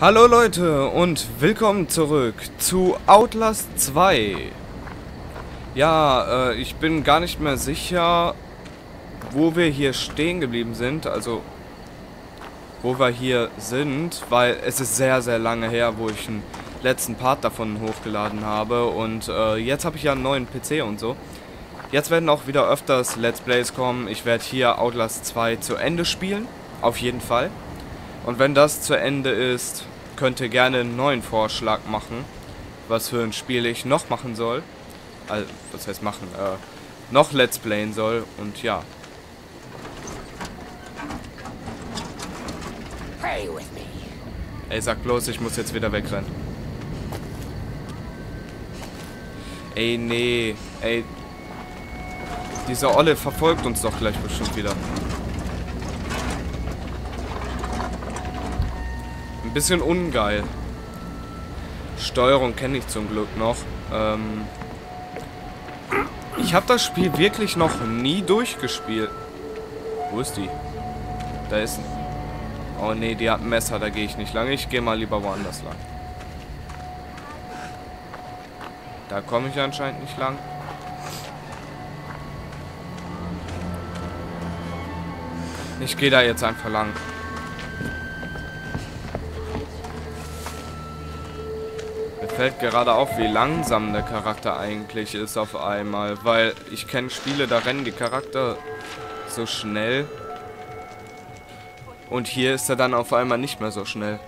Hallo Leute und willkommen zurück zu Outlast 2. Ja, äh, ich bin gar nicht mehr sicher, wo wir hier stehen geblieben sind, also wo wir hier sind, weil es ist sehr, sehr lange her, wo ich einen letzten Part davon hochgeladen habe und äh, jetzt habe ich ja einen neuen PC und so. Jetzt werden auch wieder öfters Let's Plays kommen. Ich werde hier Outlast 2 zu Ende spielen, auf jeden Fall. Und wenn das zu Ende ist, könnt ihr gerne einen neuen Vorschlag machen, was für ein Spiel ich noch machen soll. Also, was heißt machen? Äh, noch Let's Playen soll und ja. Ey, sag bloß, ich muss jetzt wieder wegrennen. Ey, nee. Ey. Dieser Olle verfolgt uns doch gleich bestimmt wieder. Ein bisschen ungeil. Steuerung kenne ich zum Glück noch. Ähm ich habe das Spiel wirklich noch nie durchgespielt. Wo ist die? Da ist... Oh nee, die hat ein Messer, da gehe ich nicht lang. Ich gehe mal lieber woanders lang. Da komme ich anscheinend nicht lang. Ich gehe da jetzt einfach lang. Fällt gerade auf, wie langsam der Charakter eigentlich ist auf einmal. Weil ich kenne Spiele, da rennen die Charakter so schnell. Und hier ist er dann auf einmal nicht mehr so schnell.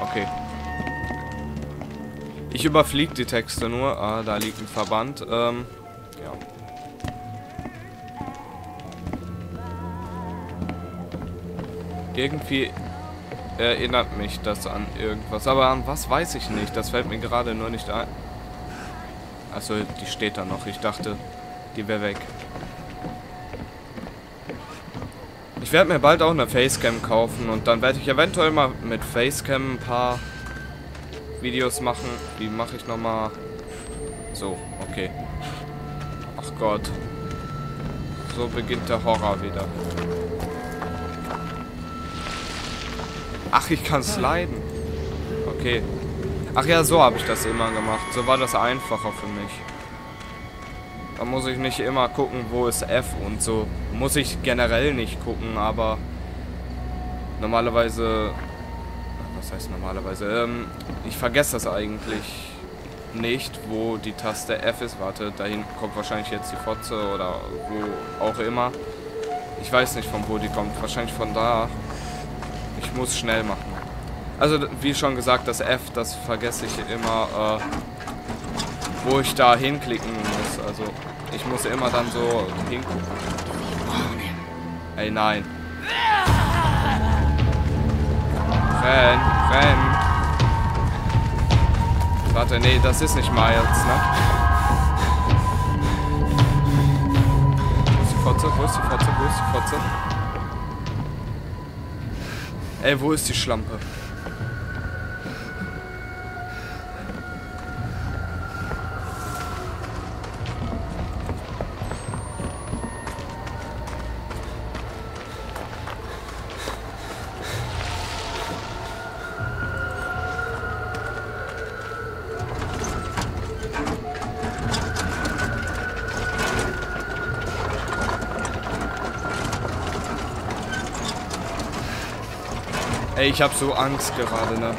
Okay. Ich überfliege die Texte nur. Ah, da liegt ein Verband. Ähm, ja. Irgendwie erinnert mich das an irgendwas. Aber an was weiß ich nicht. Das fällt mir gerade nur nicht ein. Achso, die steht da noch. Ich dachte, die wäre weg. Ich werde mir bald auch eine Facecam kaufen und dann werde ich eventuell mal mit Facecam ein paar Videos machen. Wie mache ich nochmal? So, okay. Ach Gott. So beginnt der Horror wieder. Ach, ich kann sliden. Okay. Ach ja, so habe ich das immer gemacht. So war das einfacher für mich. Da muss ich nicht immer gucken, wo ist F und so. Muss ich generell nicht gucken, aber normalerweise... Was heißt normalerweise? Ähm, ich vergesse das eigentlich nicht, wo die Taste F ist. Warte, dahin kommt wahrscheinlich jetzt die Fotze oder wo auch immer. Ich weiß nicht, von wo die kommt. Wahrscheinlich von da. Ich muss schnell machen. Also, wie schon gesagt, das F, das vergesse ich immer, äh, wo ich da hinklicken muss. Also, ich muss immer dann so hingucken. Ey, nein. Renn, renn. Warte, nee, das ist nicht Miles, ne? Wo ist die Fotze? Wo ist die Fotze? Wo ist die Fotze? Ey, wo ist die Schlampe? Ey, ich hab so Angst gerade, ne?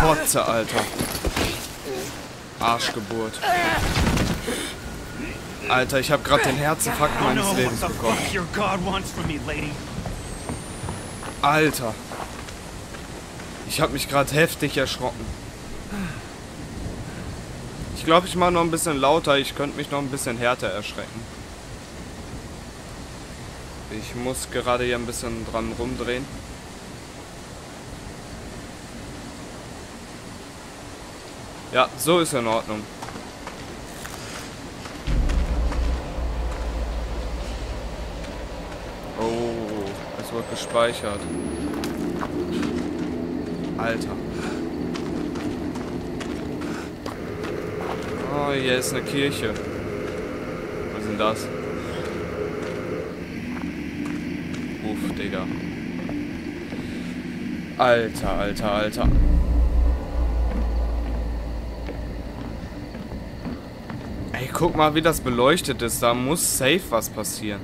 Fotze, Alter. Arschgeburt. Alter, ich hab gerade den Herzinfarkt meines Lebens bekommen. Alter. Ich hab mich gerade heftig erschrocken. Ich glaube, ich mache noch ein bisschen lauter. Ich könnte mich noch ein bisschen härter erschrecken. Ich muss gerade hier ein bisschen dran rumdrehen. Ja, so ist in Ordnung. Oh, es wird gespeichert. Alter. Oh, hier ist eine Kirche. Was ist denn das? Uff, Digga. Alter, alter, alter. Ey, guck mal, wie das beleuchtet ist. Da muss safe was passieren.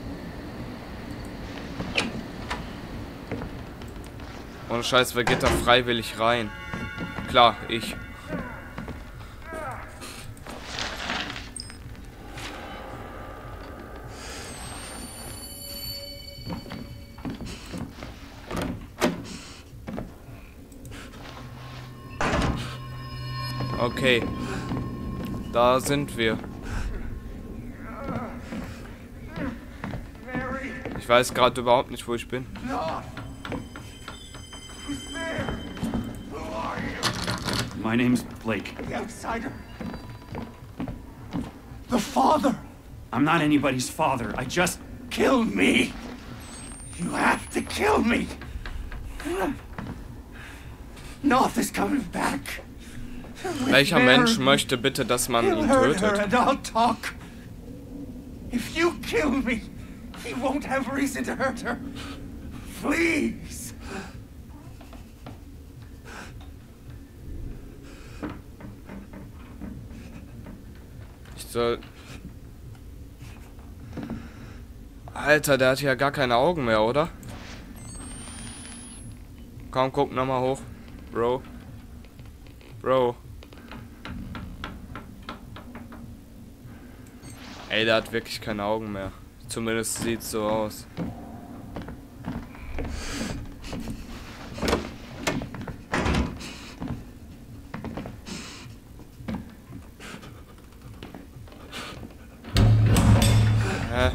Ohne Scheiß, wer geht da freiwillig rein? Klar, ich. Okay. Da sind wir. Ich weiß gerade überhaupt nicht, wo ich bin. My name's Blake. The outsider. The father. I'm not anybody's father. I just... Kill me. You have to kill me. North is coming back. Welcher Mensch möchte bitte, dass man ihn tötet? If you kill me, he won't have reason to hurt her. Please. Ich soll... Alter, der hat ja gar keine Augen mehr, oder? Komm, guck nochmal hoch. Bro. Bro. Ey, der hat wirklich keine Augen mehr. Zumindest sieht's so aus. Hä?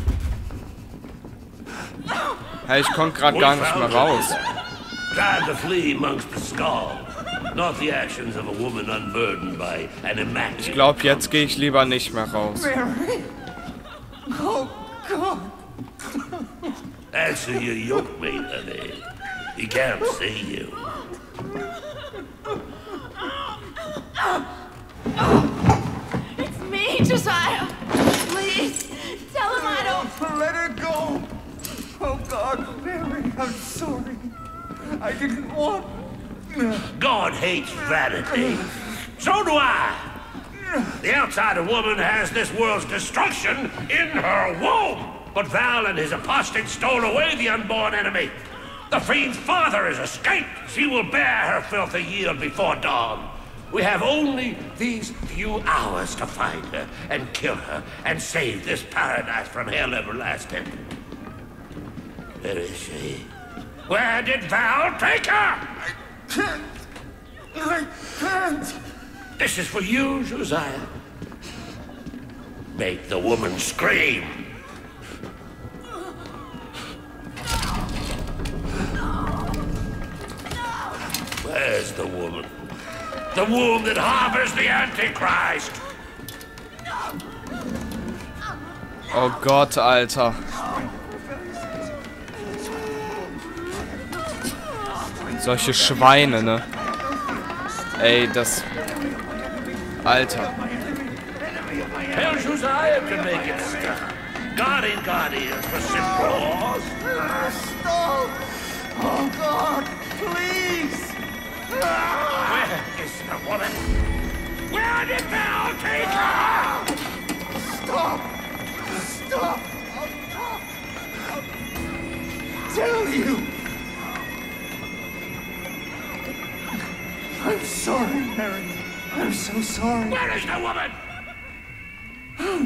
Hey, ich konnte gerade gar nicht mehr raus. Tried to flee amongst the skull. Not the actions of a woman unburdened by an immaculate. Ich glaube, jetzt gehe ich lieber nicht mehr raus. Mary. Oh, God. Answer your yoke mate, honey. He can't see you. It's me, Josiah. Please, tell him I don't. Let her go. Oh, God, Mary, I'm sorry. I didn't want. God hates vanity. So do I. The outsider woman has this world's destruction in her womb. But Val and his apostate stole away the unborn enemy. The fiend's father has escaped. She will bear her filthy yield before dawn. We have only these few hours to find her and kill her and save this paradise from hell everlasting. Where is she? Where did Val take her? I can't. I can't. This is for you, Josiah. Make the woman scream. Where's the woman? The womb that harbors the Antichrist. Oh Gott, Alter. Solche Schweine, ne? Ey, das... Alter. Tell Josiah to make it stop. God ain't got ears for simple laws. Stop. Oh, God, please. Where is the woman? Where did Val take her? Stop. Stop. I'm so sorry. Where is the woman?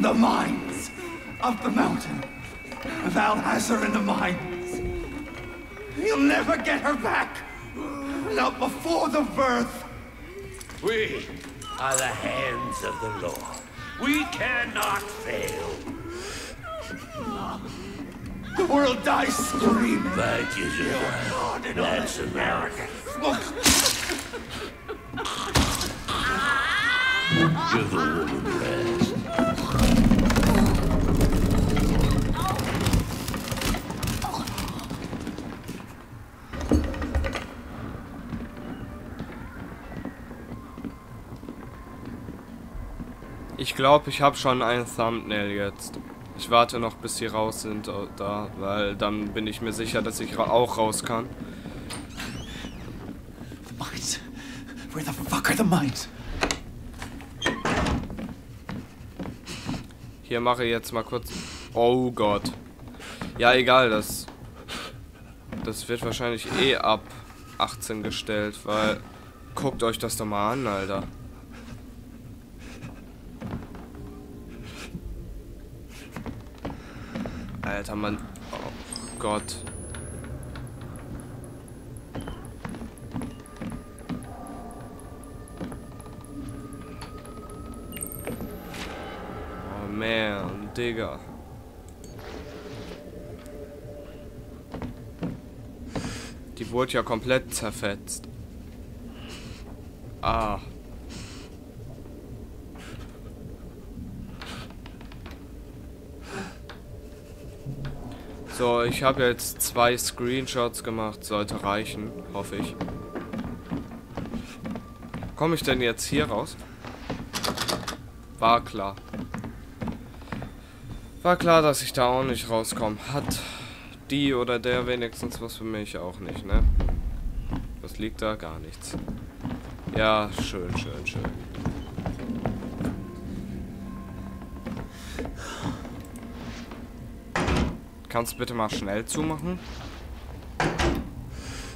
The mines of the mountain. Val has her in the mines. You'll never get her back. Not before the birth. We are the hands of the Lord. We cannot fail. The world dies screaming. Thank you, Josiah. That's America. Ich glaube, ich habe schon ein Thumbnail jetzt. Ich warte noch, bis sie raus sind äh, da, weil dann bin ich mir sicher, dass ich auch raus kann. The mines. Where the fuck are the mines? Hier mache ich jetzt mal kurz... Oh Gott. Ja, egal, das... Das wird wahrscheinlich eh ab 18 gestellt, weil... Guckt euch das doch mal an, Alter. Alter, Mann. Oh Gott. Digga. Die wurde ja komplett zerfetzt. Ah. So, ich habe jetzt zwei Screenshots gemacht. Sollte reichen, hoffe ich. Komme ich denn jetzt hier raus? War klar. War klar, dass ich da auch nicht rauskomme. Hat die oder der wenigstens was für mich auch nicht, ne? Was liegt da? Gar nichts. Ja, schön, schön, schön. Kannst bitte mal schnell zumachen?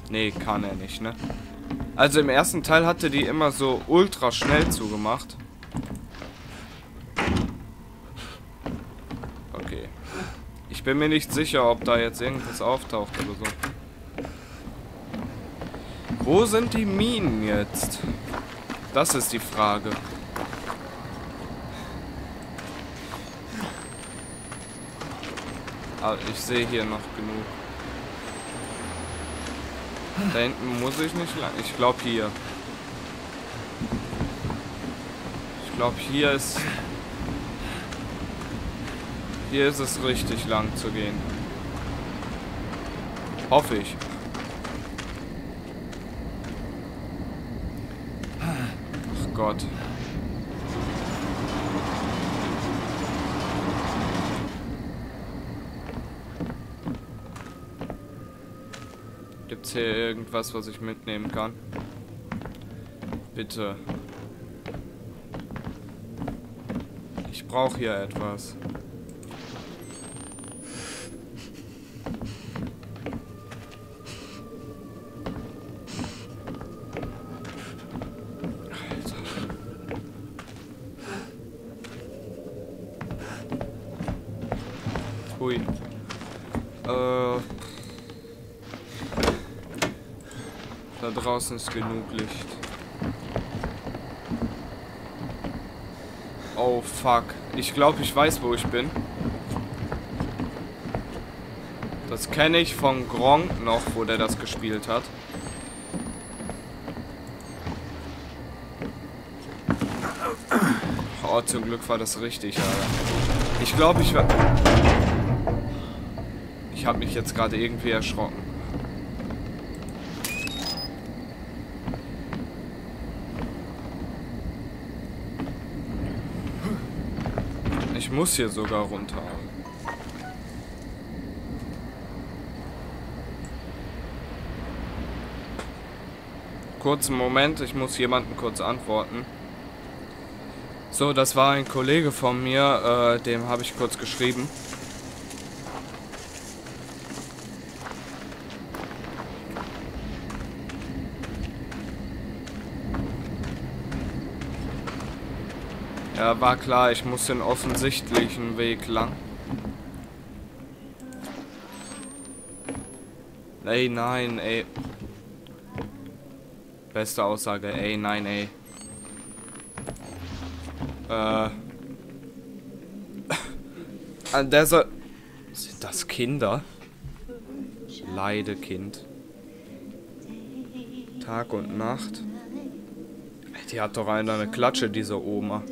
Nee, kann er nicht, ne? Also im ersten Teil hatte die immer so ultra schnell zugemacht. Okay. Ich bin mir nicht sicher, ob da jetzt irgendwas auftaucht oder so. Wo sind die Minen jetzt? Das ist die Frage. Aber ich sehe hier noch genug. Da hinten muss ich nicht lang. Ich glaube hier. Ich glaube hier ist... Hier ist es richtig lang zu gehen. Hoffe ich. Ach Gott. Gibt's hier irgendwas, was ich mitnehmen kann? Bitte. Ich brauche hier etwas. Draußen ist genug Licht. Oh fuck. Ich glaube, ich weiß, wo ich bin. Das kenne ich von Gronk noch, wo der das gespielt hat. Oh, zum Glück war das richtig, Alter. Ich glaube, ich war... Ich habe mich jetzt gerade irgendwie erschrocken. Ich muss hier sogar runter. Kurzen Moment, ich muss jemanden kurz antworten. So, das war ein Kollege von mir, äh, dem habe ich kurz geschrieben. Ja, war klar, ich muss den offensichtlichen Weg lang. Ey, nein, ey. Beste Aussage, ey, nein, ey. Äh. An der soll. Sind das Kinder? Leide, Kind. Tag und Nacht. Die hat doch einer eine Klatsche, diese Oma.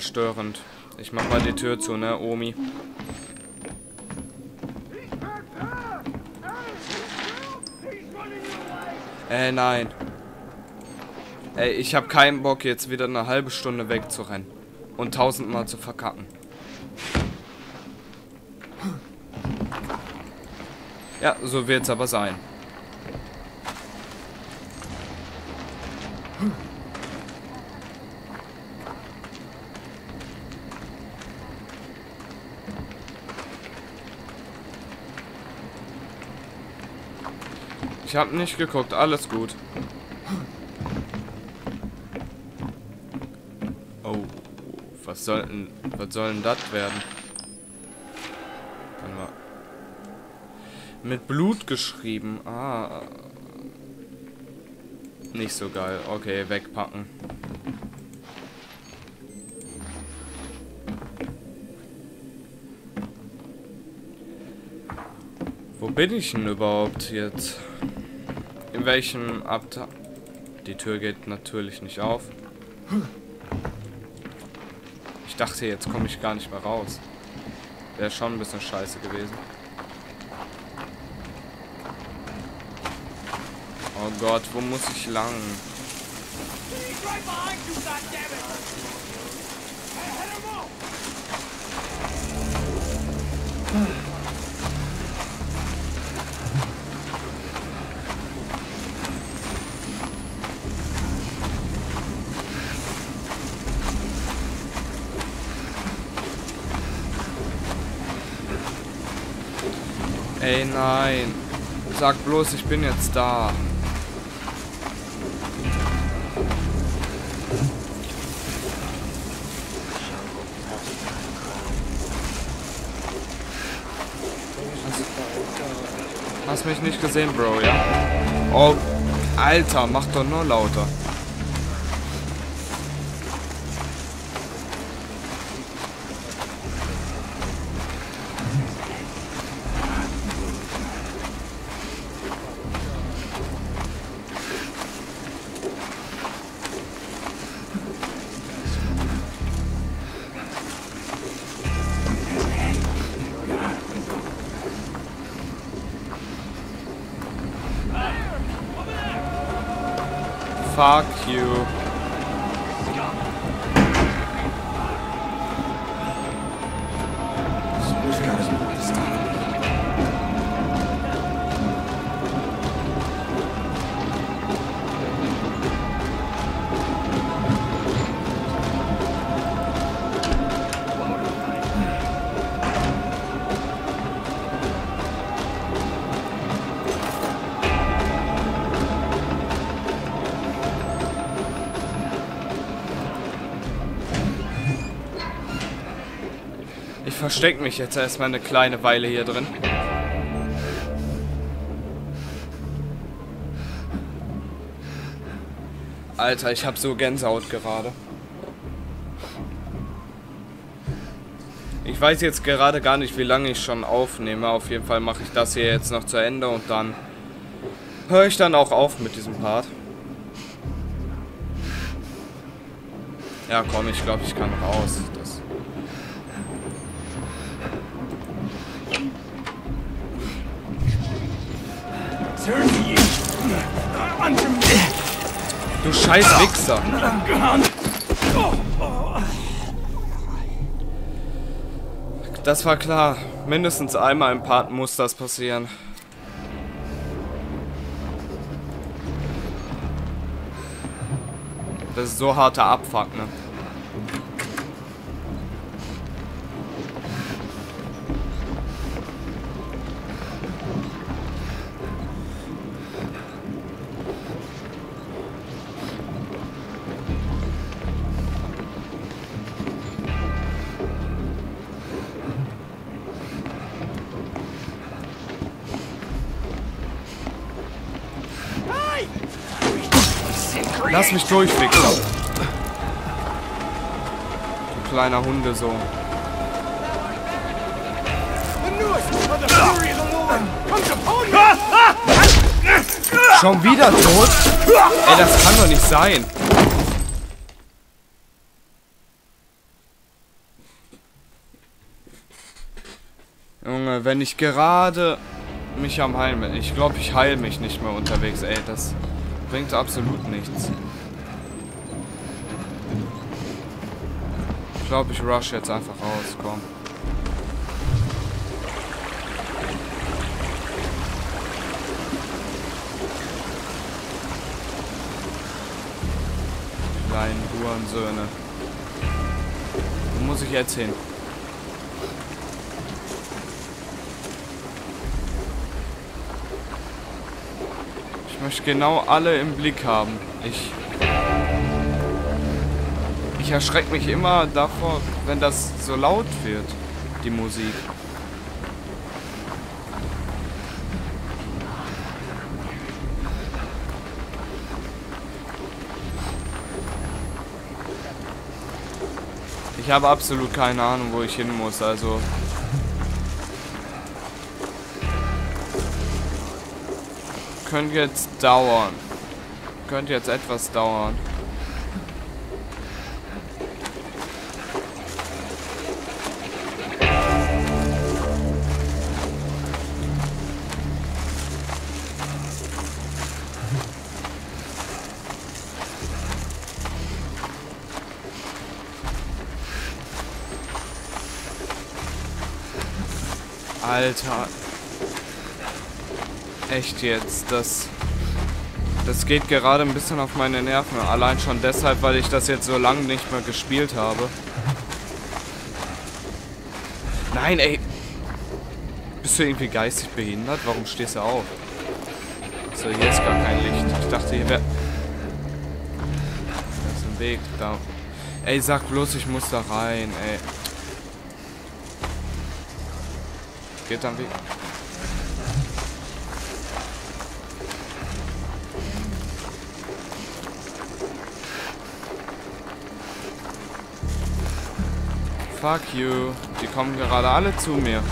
Verstörend. Ich mach mal die Tür zu, ne, Omi? Äh, nein. Ey, ich habe keinen Bock, jetzt wieder eine halbe Stunde wegzurennen. Und tausendmal zu verkacken. Ja, so wird's aber sein. Ich habe nicht geguckt, alles gut. Oh, was soll denn, was soll denn das werden? Warte mal. Mit Blut geschrieben. Ah. Nicht so geil. Okay, wegpacken. Wo bin ich denn überhaupt jetzt? Welchem Abteil? Die Tür geht natürlich nicht auf. Ich dachte, jetzt komme ich gar nicht mehr raus. Wäre schon ein bisschen scheiße gewesen. Oh Gott, wo muss ich lang? Ey, nein. Sag bloß, ich bin jetzt da. Hast mich nicht gesehen, Bro, ja? Oh, Alter, mach doch nur lauter. Verstecke mich jetzt erstmal eine kleine Weile hier drin. Alter, ich habe so Gänsehaut gerade. Ich weiß jetzt gerade gar nicht, wie lange ich schon aufnehme. Auf jeden Fall mache ich das hier jetzt noch zu Ende und dann höre ich dann auch auf mit diesem Part. Ja, komm, ich glaube, ich kann raus. Das Turn to you. Under me. Du scheiß Wichser. Das war klar. Mindestens einmal im Part muss das passieren. Das ist so harter Abfuck, ne? Lass mich durch, Victor. Du kleiner Hundesohn. Schon wieder tot? Ey, das kann doch nicht sein. Junge, wenn ich gerade mich am Heilen bin. Ich glaube, ich heile mich nicht mehr unterwegs, ey. Das bringt absolut nichts. Ich glaube, ich rush jetzt einfach raus. Komm. Kleinen Hurensöhne. Wo muss ich jetzt hin? Ich möchte genau alle im Blick haben. Ich... Ich erschrecke mich immer davor, wenn das so laut wird, die Musik. Ich habe absolut keine Ahnung, wo ich hin muss, also... Könnte jetzt dauern. Könnte jetzt etwas dauern. Alter. Echt jetzt, das... Das geht gerade ein bisschen auf meine Nerven. Allein schon deshalb, weil ich das jetzt so lange nicht mehr gespielt habe. Nein, ey. Bist du irgendwie geistig behindert? Warum stehst du auf? So, hier ist gar kein Licht. Ich dachte, hier wäre... Da ist ein Weg. Da. Ey, sag bloß, ich muss da rein, ey. Geht am Weg. Fuck you. Die kommen gerade alle zu mir.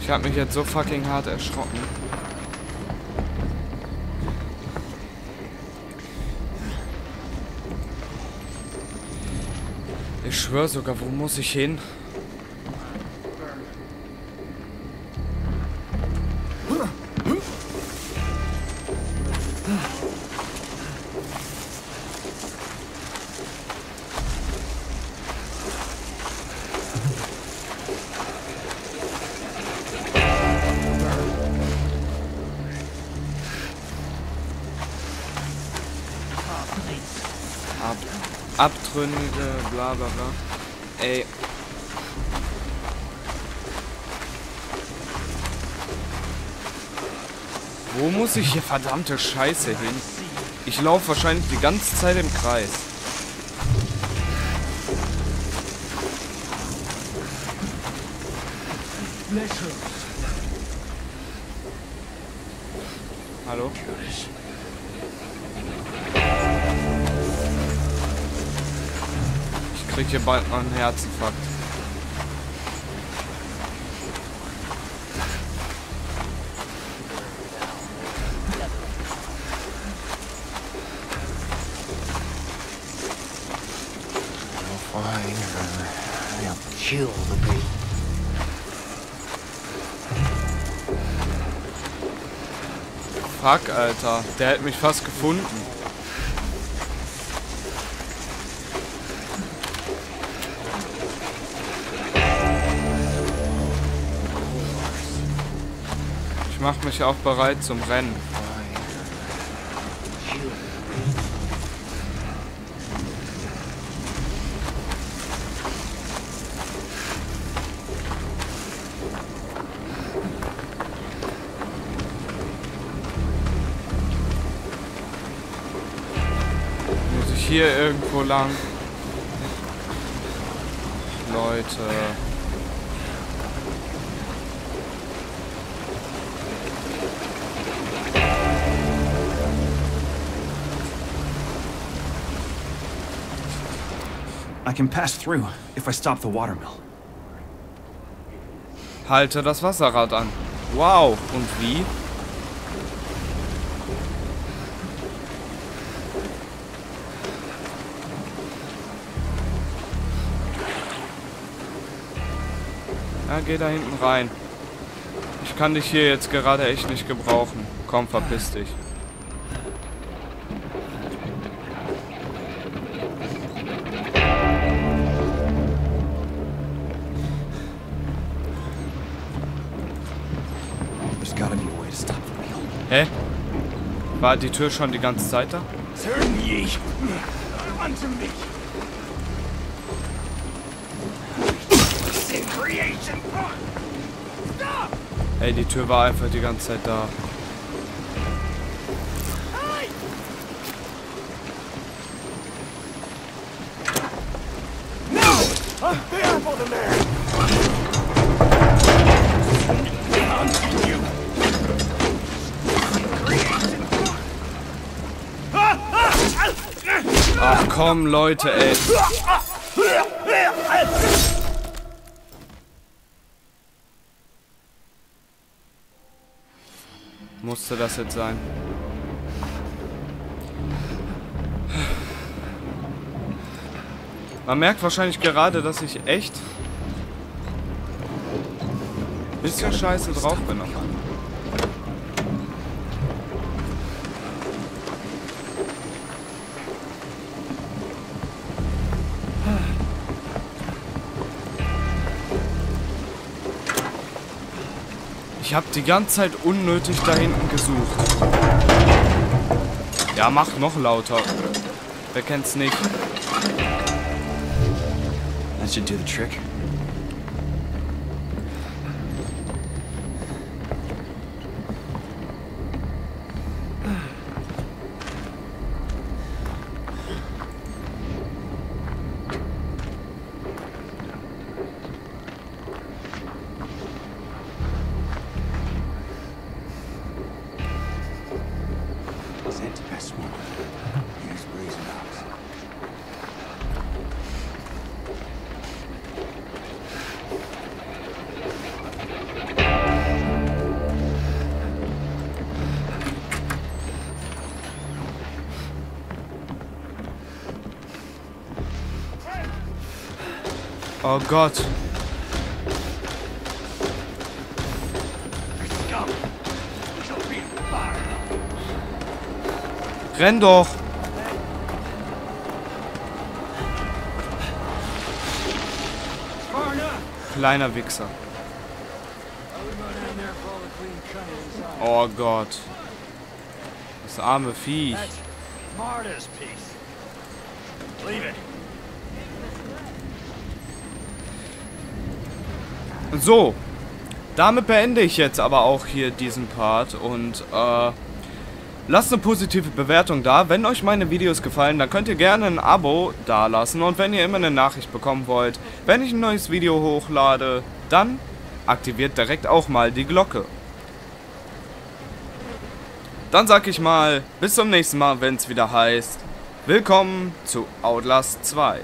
Ich habe mich jetzt so fucking hart erschrocken. Schwöre sogar, wo muss ich hin? Ab Abtrünnige, bla bla bla. Ey. Wo muss ich hier verdammte Scheiße hin? Ich laufe wahrscheinlich die ganze Zeit im Kreis. Hallo? Krieg hier bald mal einen Herzinfarkt. Kill. Fuck, Alter. Der hätte mich fast gefunden. Ich mach mich auch bereit zum Rennen. Muss ich hier irgendwo lang? Leute. I can pass through if I stop the watermill. Halte das Wasserrad an. Wow. Und wie? Ja, geh da hinten rein. Ich kann dich hier jetzt gerade echt nicht gebrauchen. Komm, verpiss dich. War die Tür schon die ganze Zeit da? Ey, die Tür war einfach die ganze Zeit da. Komm, Leute, ey. Musste das jetzt sein? Man merkt wahrscheinlich gerade, dass ich echt bisschen scheiße drauf bin noch. Ich habe die ganze Zeit unnötig da hinten gesucht. Ja, mach noch lauter. Wer kennt's nicht? That should do the trick. Oh Gott. Renn doch. Kleiner Wichser. Oh Gott. Das arme piece. Leave it. So. Damit beende ich jetzt aber auch hier diesen Part und äh, lasst eine positive Bewertung da. Wenn euch meine Videos gefallen, dann könnt ihr gerne ein Abo dalassen und wenn ihr immer eine Nachricht bekommen wollt, wenn ich ein neues Video hochlade, dann aktiviert direkt auch mal die Glocke. Dann sag ich mal, bis zum nächsten Mal, wenn es wieder heißt, willkommen zu Outlast 2.